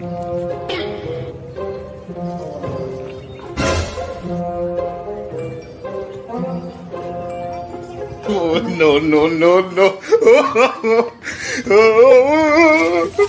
Oh, no, no, no, no.